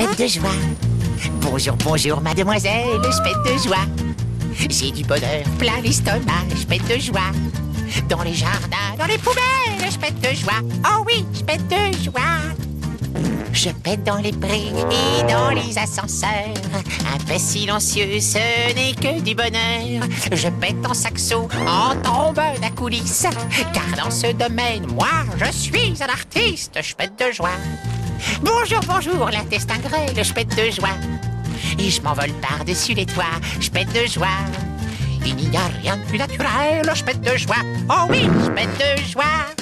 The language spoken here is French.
pète de joie. Bonjour, bonjour, mademoiselle, je pète de joie. J'ai du bonheur plein l'estomac, je pète de joie. Dans les jardins, dans les poubelles, je pète de joie. Oh oui, je pète de joie. Je pète dans les prés et dans les ascenseurs. Un peu silencieux, ce n'est que du bonheur. Je pète en saxo, en trombone à coulisses. Car dans ce domaine, moi, je suis un artiste. Je pète de joie. Bonjour, bonjour, l'intestin grêle, je pète de joie. Et je m'envole par-dessus les toits, je pète de joie. Il n'y a rien de plus naturel, je pète de joie. Oh oui, je pète de joie.